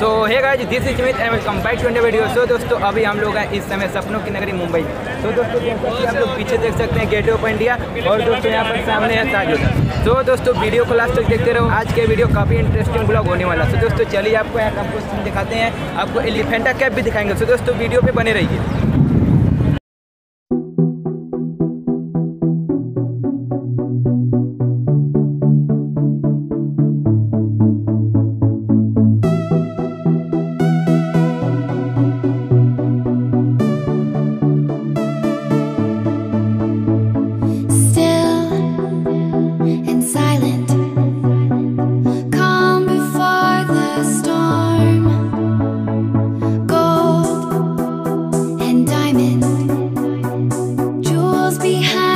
So hey guys this is Mith and welcome back to video so दोस्तों, अभी हम लोग हैं इस समय सपनों की नगरी मुंबई। सो दोस्तों आप लोग पीछे देख सकते हैं, गेट ऑफ़ इंडिया और दोस्तों, यहाँ पर सामने है ताज सो दोस्तों, वीडियो को लास्ट तक देखते रहो। आज के वीडियो काफ़ी इंटरेस्टिंग ब्लॉग होने वाला। सो दोस्तों, चलिए आपको यहाँ का दिखाते हैं। आपको एलिफेंटा कैप भी दिखाएँगे। सो दोस्तों, वीडियो पर बने रहिए। Behind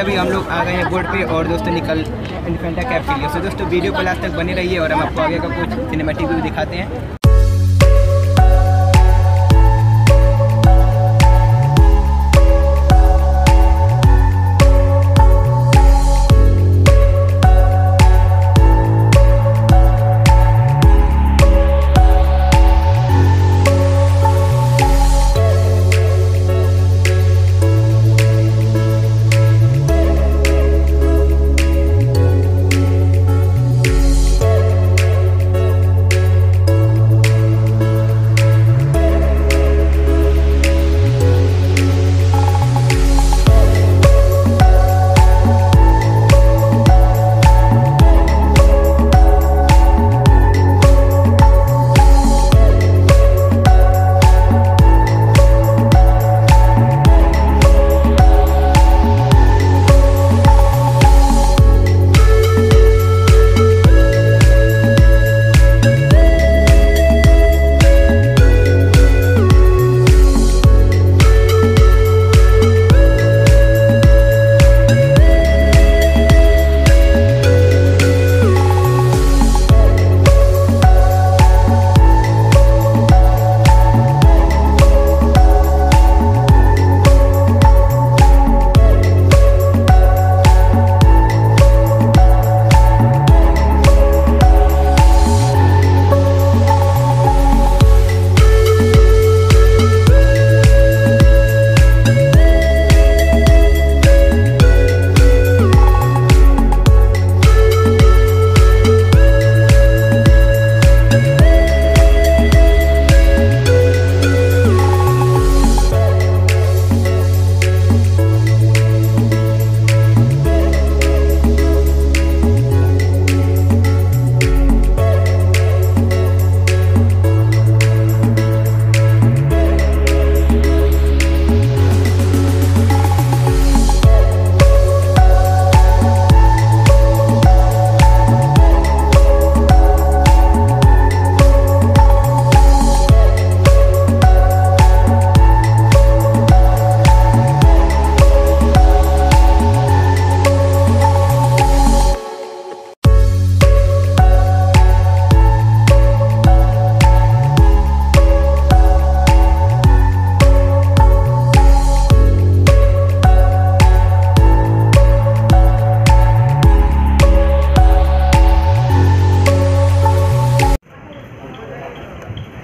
अभी हम लोग आ गए हैं बोर्ड पे और दोस्तों निकल इन्फेंटा कैप के लिए। सो दोस्तों, वीडियो को लास्ट तक बने रहिए और हम आपको आगे का कुछ सिनेमेटिक भी दिखाते हैं।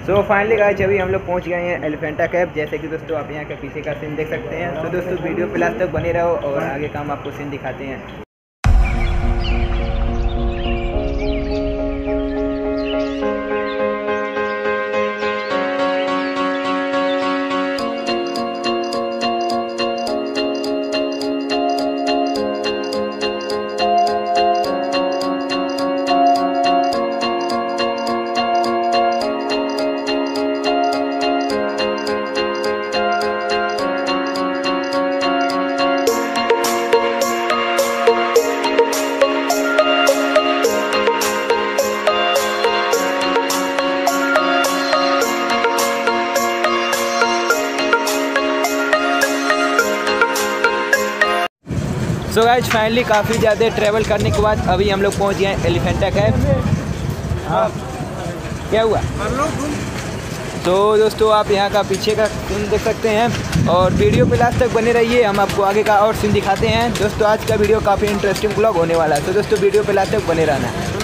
सो फाइनली गाइज़ अभी हम लोग पहुँच गए हैं एलिफेंटा कैब जैसे कि दोस्तों, आप यहाँ के पीछे का सीन देख सकते हैं। तो दोस्तों वीडियो लास्ट तक बने रहो और आगे का हम आपको सीन दिखाते हैं। सो गाइज़ फाइनली काफ़ी ज़्यादा ट्रैवल करने के बाद अभी हम लोग पहुँच गए हैं एलिफेंटा कैब हाँ। क्या हुआ? तो दोस्तों, आप यहाँ का पीछे का सीन देख सकते हैं और वीडियो पे लास्ट तक बने रहिए। हम आपको आगे का और सीन दिखाते हैं। दोस्तों, आज का वीडियो काफ़ी इंटरेस्टिंग ब्लॉग होने वाला है। तो दोस्तों, वीडियो पे लास्ट तक बने रहना।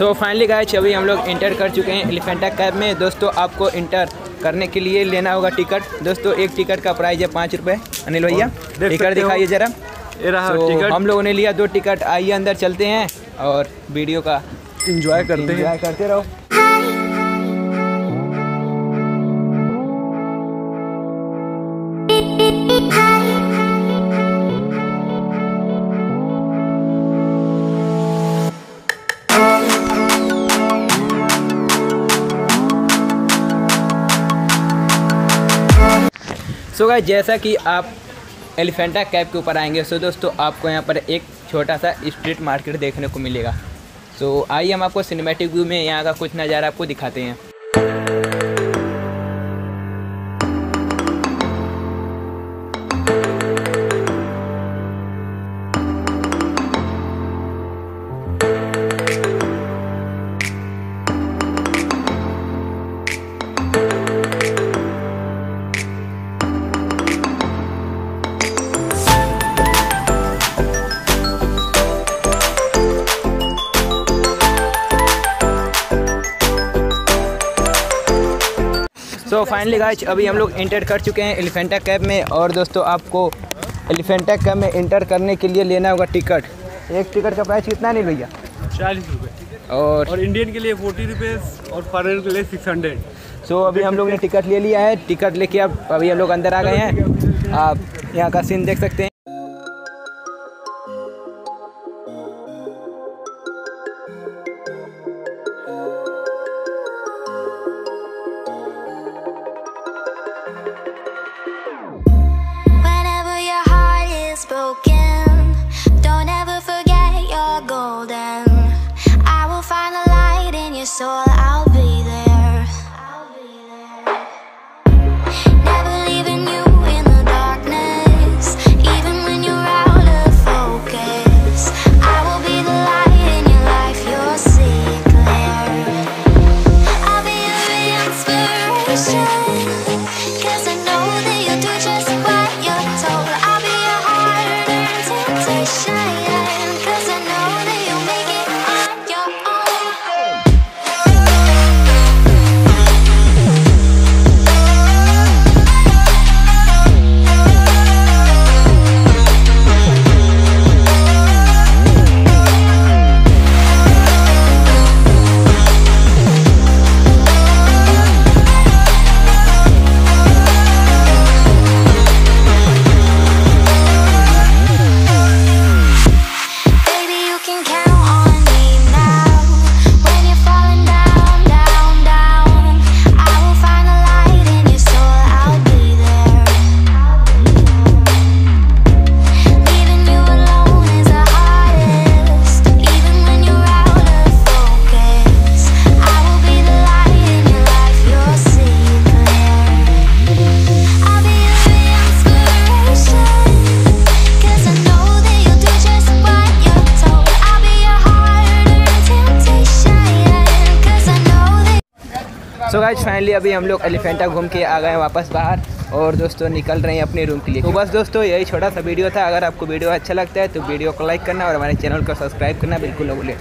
सो फाइनली गाइज़ अभी हम लोग इंटर कर चुके हैं एलिफेंटा कैब में। दोस्तों आपको इंटर करने के लिए लेना होगा टिकट दोस्तों एक टिकट का प्राइस है पाँच रुपये अनिल भैया टिकट दिखाइए जरा। ये रहा So, टिकट हम लोगों ने लिया दो टिकट आइए अंदर चलते हैं और वीडियो का इंजॉय करते हैं। करते रहो। सो गाइस जैसा कि आप एलिफेंटा कैब के ऊपर आएँगे सो दोस्तों आपको यहाँ पर एक छोटा सा स्ट्रीट मार्केट देखने को मिलेगा। सो आइए हम आपको सिनेमेटिक व्यू में यहाँ का कुछ नज़ारा आपको दिखाते हैं। सो फाइनली गाइज़ अभी हम लोग इंटर कर चुके हैं एलिफेंटा कैब में और दोस्तों आपको एलिफेंटा कैब में इंटर करने के लिए लेना होगा टिकट एक टिकट का प्राइस कितना नहीं भैया? चालीस रुपये और और इंडियन के लिए फोर्टी रुपीज़ और फॉरन के लिए सिक्स हंड्रेड सो अभी हम लोग ने टिकट ले लिया है। टिकट लेके अब अभी हम लोग अंदर आ गए हैं। आप यहाँ का सीन देख सकते हैं। Soul, सो गाइज़ फाइनली अभी हम लोग एलिफेंटा घूम के आ गए वापस बाहर और दोस्तों निकल रहे हैं अपने रूम के लिए। तो बस दोस्तों, यही छोटा सा वीडियो था। अगर आपको वीडियो अच्छा लगता है तो वीडियो को लाइक करना और हमारे चैनल को सब्सक्राइब करना बिल्कुल न भूलें।